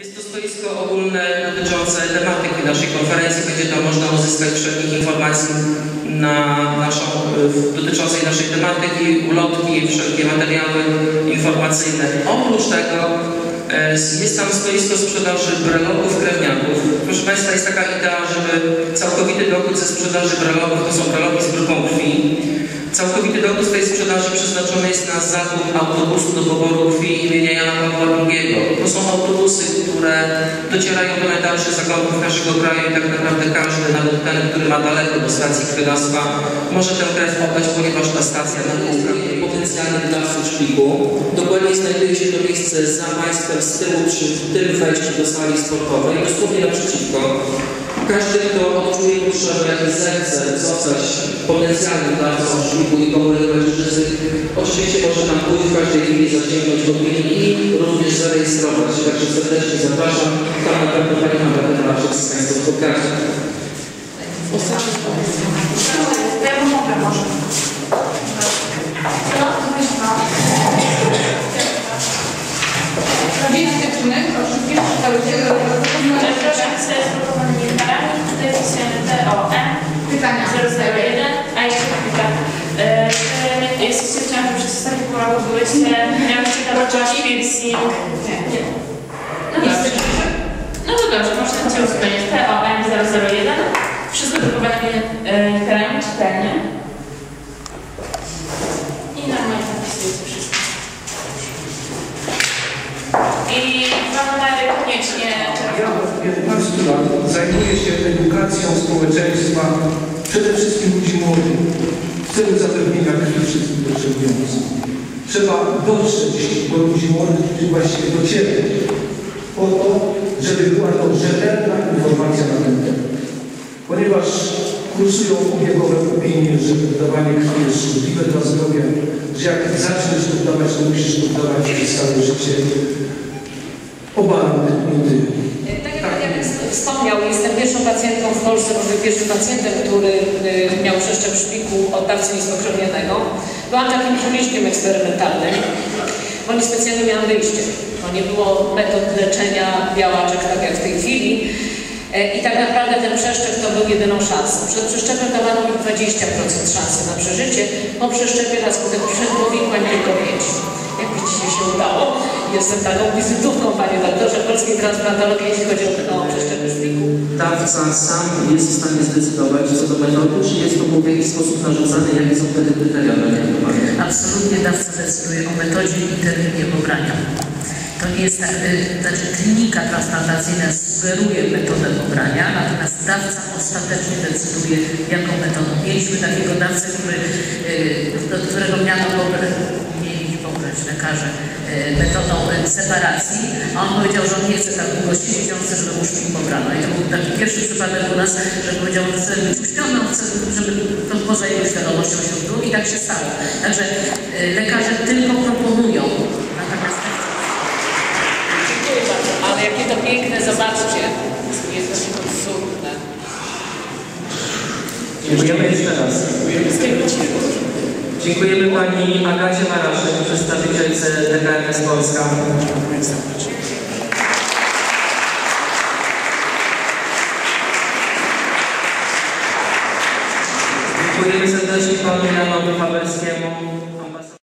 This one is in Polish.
Jest to stoisko ogólne dotyczące tematyki naszej konferencji. Będzie tam można uzyskać wszelkich informacji na naszą, dotyczącej naszej tematyki, ulotki, wszelkie materiały informacyjne. Oprócz tego e, jest tam stoisko sprzedaży brelogów, krewniaków. Proszę Państwa, jest taka idea, żeby całkowity dochód ze sprzedaży brelowych, to są brelogi z grupą krwi, Całkowity dochód z tej sprzedaży przeznaczony jest na zakup autobusu do poboru krwi imienia Jana Pawła II. To są autobusy, które docierają do najdalszych zakątków naszego kraju i tak naprawdę każdy, nawet ten, który ma daleko do stacji krwiodawstwa, może tę krew oddać, ponieważ ta stacja na półkach potencjalnych dawców szpiku. Dokładnie znajduje się to miejsce za Państwem z tyłu przy tym wejściu do sali sportowej, dosłownie naprzeciwko. Każdy, kto odczuje potrzebę i zechce zostać potencjalnym dawcą szpiku i komórek mężczyzny, oczywiście może tam pójść w każdej chwili zasięgnąć opinii i również zarejestrować. Serdecznie zapraszam. Tam na pewno Pani Magdalena wszystkich z Państwa spotkacie. Ja pomogę może. No, Rodzina dziewczynek, oczywiście przedstawiciele Proszę pisać spakowanymi karami. Tutaj wpisujemy TOM pytania. 001. A jeszcze chwilka. E, Jesteście w ciąży przez ostatnie pół roku byłyście, miałyście tam piercing? Nie. No to dobrze, można cię uzupełnić. TOM 001. Wszystko drukowanymi e, literami czytelnie. I normalnie zapisujecie wszystko. I pan Marek koniecznie Ja od 15 lat zajmuję się edukacją społeczeństwa, przede wszystkim ludzi młodych, w celu zapewnienia krwi wszystkim potrzebującym. Trzeba dotrzeć do ludzi młodych, którzy właściwie docierać po to, żeby była to rzetelna informacja na ten temat. Ponieważ kursują obiegowe opinie, że dawanie krwi jest szkodliwe dla zdrowia, że jak zaczniesz to dawać, to musisz to dawać przez całe życie. Obalam młodych. Tak jak Pan wspomniał, jestem pierwszą pacjentką w Polsce, był pierwszym pacjentem, który y, miał przeszczep szpiku od dawcy niskokrownionego. Byłam takim chemiczkiem eksperymentalnym, bo niespecjalnie miałam wyjście, bo nie było metod leczenia białaczek tak jak w tej chwili. E, I tak naprawdę ten przeszczep to był jedyną szansą. Przed przeszczepem dawano mi 20% szansy na przeżycie, po przeszczepie na skutek przedpowikłań tylko 5. Jak widzicie się udało. Jestem taką wizytówką, panie doktorze, polskiej transplantologii, jeśli chodzi o, o przeszczepy szpiku. Dawca sam jest w stanie zdecydować co do metody, czy jest to w jakiś sposób narzucane, jakie są wtedy kryteria dla niego. Absolutnie dawca decyduje o metodzie i terminie pobrania. To nie jest tak, znaczy klinika transplantacyjna sugeruje metodę pobrania, natomiast dawca ostatecznie decyduje, jaką metodą. Mieliśmy takiego dawcę, który, y, do którego miano pobrać, mieli pobrać lekarze y, metodą y, separacji, a on powiedział, że on nie chce tak długo siedzieć, on chce, żeby mu szpik pobrano. I to był taki pierwszy przypadek u nas, że powiedział, że chce być uśpiony, on chce, żeby to poza jego świadomością się odbyło i tak się stało. Także lekarze tylko Dziękujemy jeszcze raz. Dziękujemy Pani Agacie Maraszek, przedstawicielce DKMS Polska. Dziękujemy serdecznie Panu Janowi Pawerskiemu.